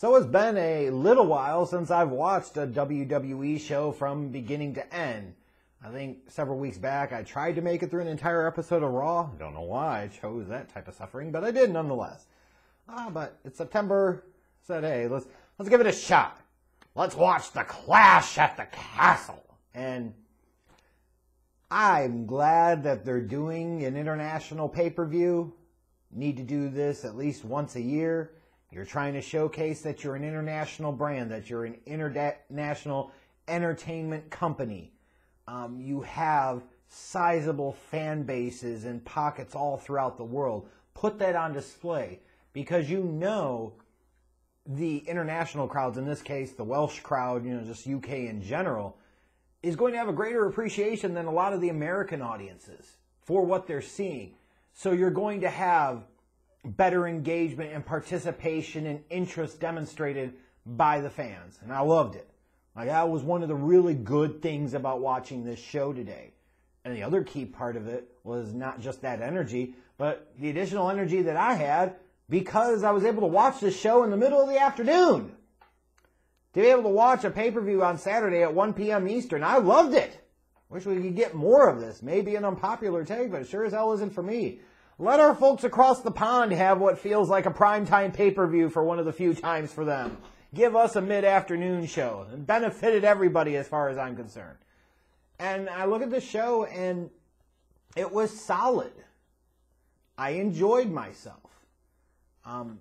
So it's been a little while since I've watched a WWE show from beginning to end. I think several weeks back I tried to make it through an entire episode of Raw. I Don't know why I chose that type of suffering, but I did nonetheless. Ah, but it's September. Said, hey, let's let's give it a shot. Let's watch the Clash at the Castle. And I'm glad that they're doing an international pay-per-view. Need to do this at least once a year. You're trying to showcase that you're an international brand, that you're an international entertainment company. Um, you have sizable fan bases and pockets all throughout the world. Put that on display because you know the international crowds, in this case, the Welsh crowd, you know, just UK in general, is going to have a greater appreciation than a lot of the American audiences for what they're seeing. So you're going to have better engagement and participation and interest demonstrated by the fans. And I loved it. Like that was one of the really good things about watching this show today. And the other key part of it was not just that energy, but the additional energy that I had because I was able to watch this show in the middle of the afternoon. To be able to watch a pay-per-view on Saturday at 1 p.m. Eastern, I loved it. Wish we could get more of this. Maybe an unpopular take, but it sure as hell isn't for me. Let our folks across the pond have what feels like a primetime pay-per-view for one of the few times for them. Give us a mid-afternoon show. It benefited everybody as far as I'm concerned. And I look at the show and it was solid. I enjoyed myself. Um,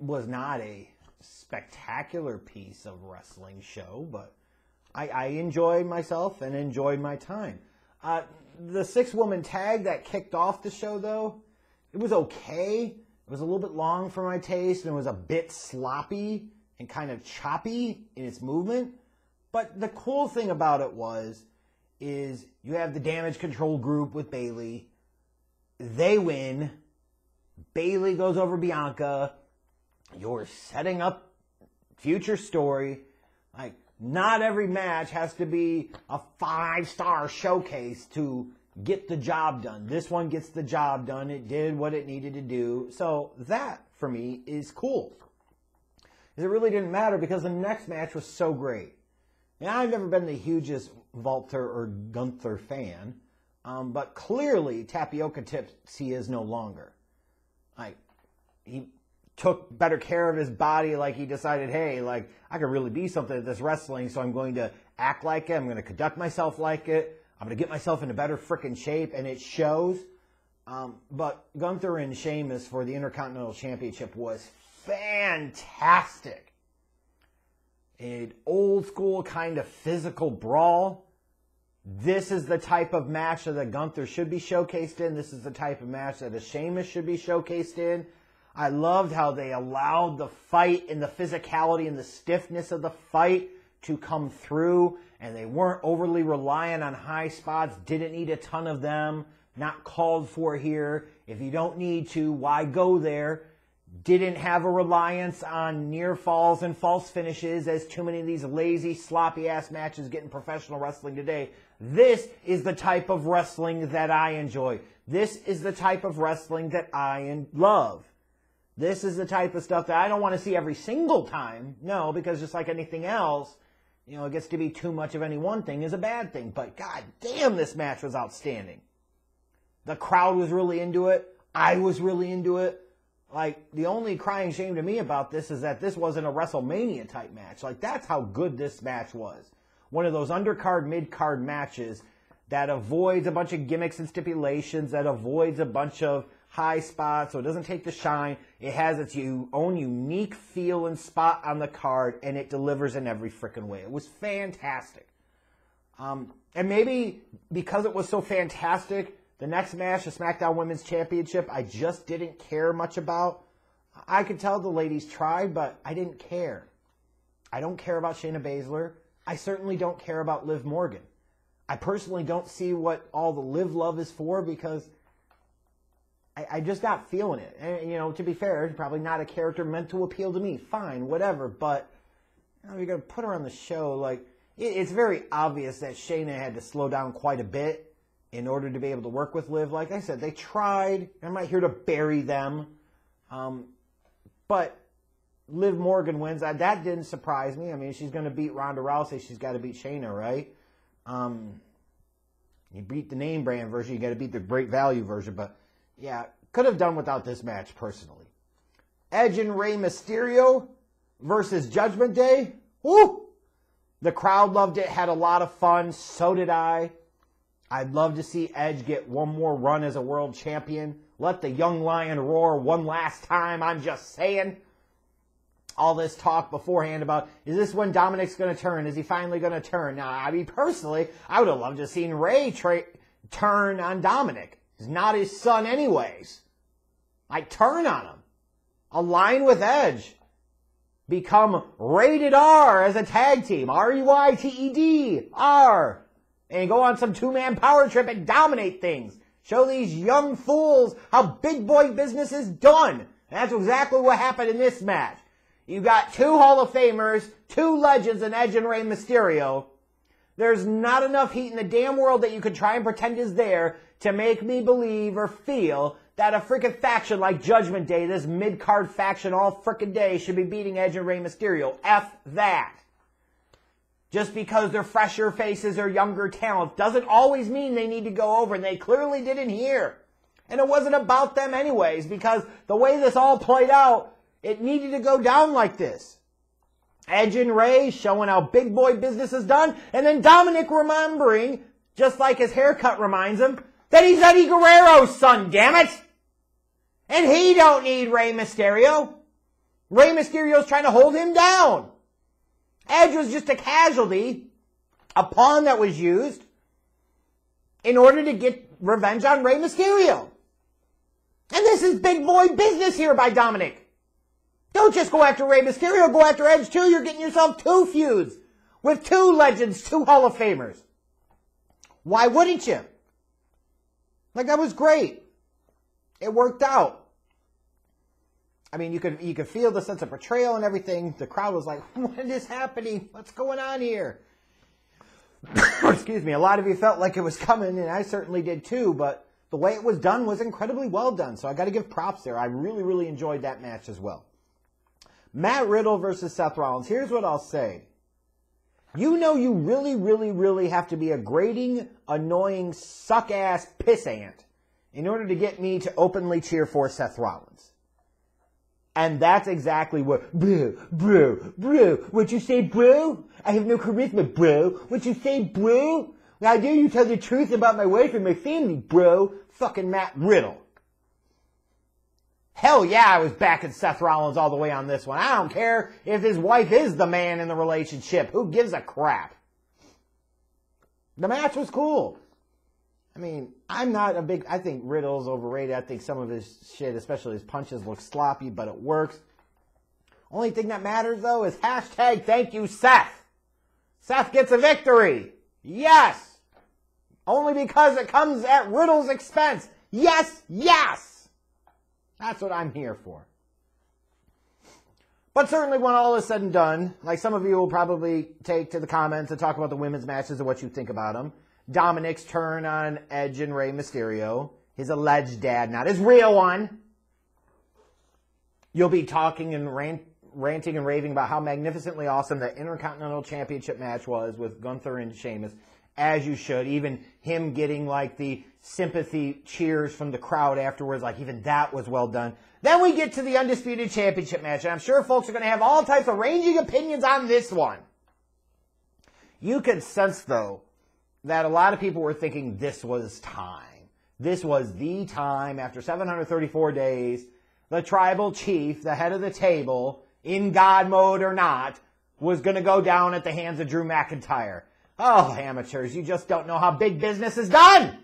was not a spectacular piece of wrestling show, but I, I enjoyed myself and enjoyed my time. Uh, the six woman tag that kicked off the show, though, it was okay. It was a little bit long for my taste and it was a bit sloppy and kind of choppy in its movement. But the cool thing about it was, is you have the damage control group with Bayley. They win. Bayley goes over Bianca. You're setting up future story. Like, not every match has to be a five star showcase to get the job done. This one gets the job done. It did what it needed to do. So that for me is cool. It really didn't matter because the next match was so great. Now I've never been the hugest Walter or Gunther fan, um, but clearly Tapioca Tips he is no longer. Like he took better care of his body. Like he decided, hey, like I could really be something at this wrestling, so I'm going to act like it. I'm going to conduct myself like it. I'm going to get myself into better freaking shape, and it shows. Um, but Gunther and Sheamus for the Intercontinental Championship was fantastic. An old school kind of physical brawl. This is the type of match that Gunther should be showcased in. This is the type of match that a Sheamus should be showcased in. I loved how they allowed the fight and the physicality and the stiffness of the fight to come through and they weren't overly reliant on high spots, didn't need a ton of them, not called for here. If you don't need to, why go there? Didn't have a reliance on near falls and false finishes as too many of these lazy, sloppy ass matches get in professional wrestling today. This is the type of wrestling that I enjoy. This is the type of wrestling that I love. This is the type of stuff that I don't want to see every single time. No, because just like anything else, you know, it gets to be too much of any one thing is a bad thing. But god damn, this match was outstanding. The crowd was really into it. I was really into it. Like, the only crying shame to me about this is that this wasn't a WrestleMania type match. Like, that's how good this match was. One of those undercard, mid-card matches that avoids a bunch of gimmicks and stipulations, that avoids a bunch of high spot, so it doesn't take the shine. It has its own unique feel and spot on the card, and it delivers in every freaking way. It was fantastic. Um, and maybe because it was so fantastic, the next match, the SmackDown Women's Championship, I just didn't care much about. I could tell the ladies tried, but I didn't care. I don't care about Shayna Baszler. I certainly don't care about Liv Morgan. I personally don't see what all the Liv love is for because I, I just not feeling it. And, you know, to be fair, probably not a character meant to appeal to me. Fine, whatever. But you know, you're gonna put her on the show. Like it, it's very obvious that Shayna had to slow down quite a bit in order to be able to work with Liv. Like I said, they tried. I'm not here to bury them, um, but Liv Morgan wins. That, that didn't surprise me. I mean, she's going to beat Ronda Rousey. She's got to beat Shayna, right? Um, you beat the name brand version. You got to beat the great value version. But yeah, could have done without this match personally. Edge and Rey Mysterio versus Judgment Day. Woo! The crowd loved it. Had a lot of fun. So did I. I'd love to see Edge get one more run as a world champion. Let the young lion roar one last time. I'm just saying. All this talk beforehand about is this when Dominic's going to turn? Is he finally going to turn? Now, I mean, personally, I would have loved to have seen Rey tra- turn on Dominic. He's not his son, anyways. I turn on him. Align with Edge. Become rated R as a tag team. R E Y T E D R. And go on some two man power trip and dominate things. Show these young fools how big boy business is done. And that's exactly what happened in this match. You got two Hall of Famers, two legends in Edge and Rey Mysterio. There's not enough heat in the damn world that you could try and pretend is there to make me believe or feel that a freaking faction like Judgment Day, this mid-card faction all freaking day, should be beating Edge and Rey Mysterio. F that. Just because they're fresher faces or younger talent doesn't always mean they need to go over, and they clearly didn't here. And it wasn't about them anyways, because the way this all played out, it needed to go down like this. Edge and Rey showing how big boy business is done, and then Dominic remembering, just like his haircut reminds him, that he's Eddie Guerrero's son, damn it! And he don't need Rey Mysterio. Rey Mysterio's trying to hold him down. Edge was just a casualty, a pawn that was used in order to get revenge on Rey Mysterio. And this is big boy business here by Dominic. Don't just go after Rey Mysterio, go after Edge too. You're getting yourself two feuds with two legends, two Hall of Famers. Why wouldn't you? Like that was great. It worked out. I mean, you could you could feel the sense of betrayal and everything. The crowd was like, "What is happening? What's going on here?" Excuse me. A lot of you felt like it was coming, and I certainly did too. But the way it was done was incredibly well done. So I got to give props there. I really, really enjoyed that match as well. Matt Riddle versus Seth Rollins. Here's what I'll say. You know you really, really, really have to be a grating, annoying, suck ass pissant in order to get me to openly cheer for Seth Rollins. And that's exactly what, bro, bro, bro, would you say, bro? I have no charisma, bro. Would you say, bro? How dare you tell the truth about my wife and my family, bro? Fucking Matt Riddle. Hell yeah, I was backing Seth Rollins all the way on this one. I don't care if his wife is the man in the relationship. Who gives a crap? The match was cool. I mean, I'm not a big, I think Riddle's overrated. I think some of his shit, especially his punches, look sloppy, but it works. Only thing that matters though is hashtag thank you Seth. Seth gets a victory. Yes. Only because it comes at Riddle's expense. Yes, yes. That's what I'm here for. But certainly when all is said and done, like some of you will probably take to the comments and talk about the women's matches and what you think about them. Dominic's turn on Edge and Rey Mysterio, his alleged dad, not his real one. You'll be talking and rant, ranting and raving about how magnificently awesome the Intercontinental Championship match was with Gunther and Sheamus, as you should. Even him getting like the sympathy cheers from the crowd afterwards, like even that was well done. Then we get to the Undisputed Championship match, and I'm sure folks are going to have all types of ranging opinions on this one. You could sense, though, that a lot of people were thinking this was time. This was the time after 734 days. The tribal chief, the head of the table, in God mode or not, was going to go down at the hands of Drew McIntyre. Oh, amateurs, you just don't know how big business is done!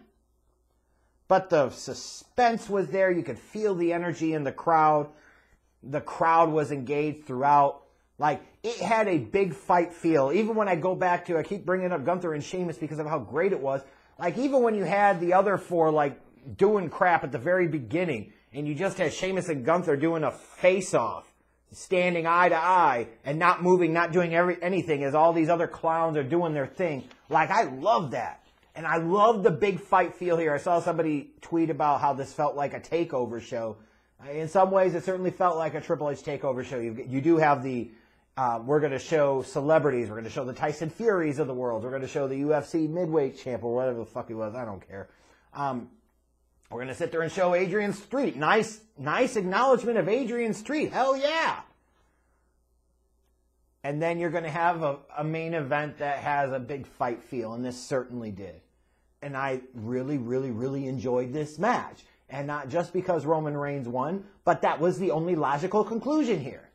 But the suspense was there. You could feel the energy in the crowd. The crowd was engaged throughout. Like, it had a big fight feel. Even when I go back to, I keep bringing up Gunther and Sheamus because of how great it was. Like, even when you had the other four, like, doing crap at the very beginning, and you just had Sheamus and Gunther doing a face-off, standing eye to eye, and not moving, not doing every, anything as all these other clowns are doing their thing. Like, I love that. And I love the big fight feel here. I saw somebody tweet about how this felt like a takeover show. In some ways, it certainly felt like a Triple H takeover show. You, you do have the, uh, we're going to show celebrities. We're going to show the Tyson Furies of the world. We're going to show the UFC midweight champ or whatever the fuck he was. I don't care. Um, we're going to sit there and show Adrian Street. Nice, nice acknowledgement of Adrian Street. Hell yeah. And then you're going to have a, a main event that has a big fight feel, and this certainly did. And I really, really, really enjoyed this match. And not just because Roman Reigns won, but that was the only logical conclusion here.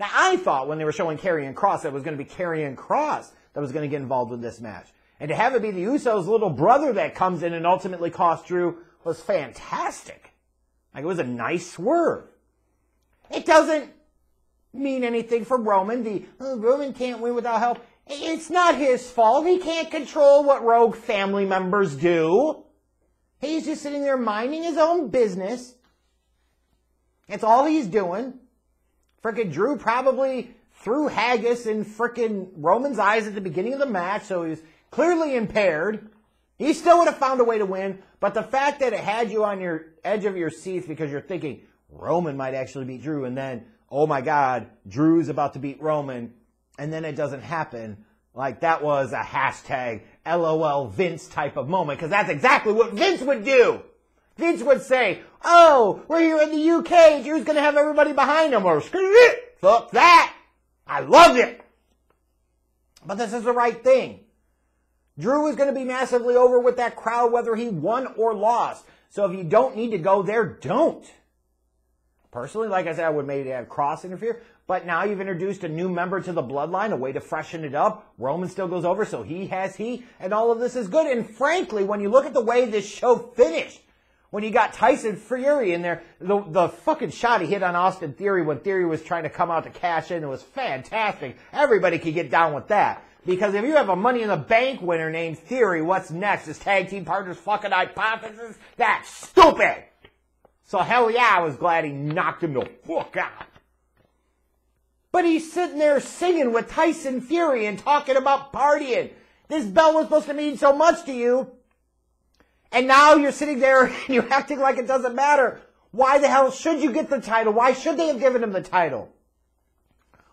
Now, I thought when they were showing Karrion Kross that it was going to be Karrion Kross that was going to get involved with this match. And to have it be the Usos' little brother that comes in and ultimately cost Drew was fantastic. Like, it was a nice swerve. It doesn't mean anything for Roman. The oh, Roman can't win without help. It's not his fault. He can't control what rogue family members do. He's just sitting there minding his own business. That's all he's doing. Frickin' Drew probably threw haggis in frickin' Roman's eyes at the beginning of the match, so he was clearly impaired. He still would have found a way to win, but the fact that it had you on your edge of your seats because you're thinking Roman might actually beat Drew, and then, oh my God, Drew's about to beat Roman, and then it doesn't happen. Like that was a hashtag LOL Vince type of moment, because that's exactly what Vince would do. Vince would say, oh, we're here in the UK, Drew's gonna have everybody behind him, or screw it, fuck that. I love it. But this is the right thing. Drew is going to be massively over with that crowd whether he won or lost. So if you don't need to go there, don't. Personally, like I said, I would maybe have Kross interfere, but now you've introduced a new member to the bloodline, a way to freshen it up. Roman still goes over, so he has he, and all of this is good. And frankly, when you look at the way this show finished, when you got Tyson Fury in there, the, the fucking shot he hit on Austin Theory when Theory was trying to come out to cash in, it was fantastic. Everybody could get down with that. Because if you have a Money in the Bank winner named Theory, what's next? Is tag team partners fucking hypothesis? That's stupid! So hell yeah, I was glad he knocked him the fuck out. But he's sitting there singing with Tyson Fury and talking about partying. This belt was supposed to mean so much to you. And now you're sitting there and you're acting like it doesn't matter. Why the hell should you get the title? Why should they have given him the title?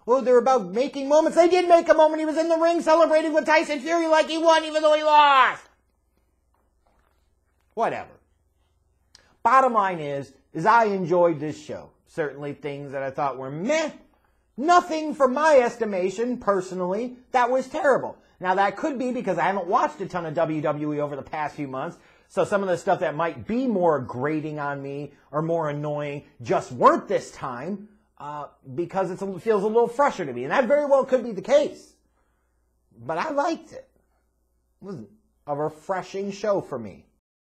Oh, they're about making moments. They did make a moment. He was in the ring celebrating with Tyson Fury like he won even though he lost. Whatever. Bottom line is, is I enjoyed this show. Certainly things that I thought were meh. Nothing for my estimation, personally, that was terrible. Now that could be because I haven't watched a ton of WWE over the past few months. So some of the stuff that might be more grating on me or more annoying just weren't this time uh, because it feels a little fresher to me. And that very well could be the case. But I liked it. It was a refreshing show for me.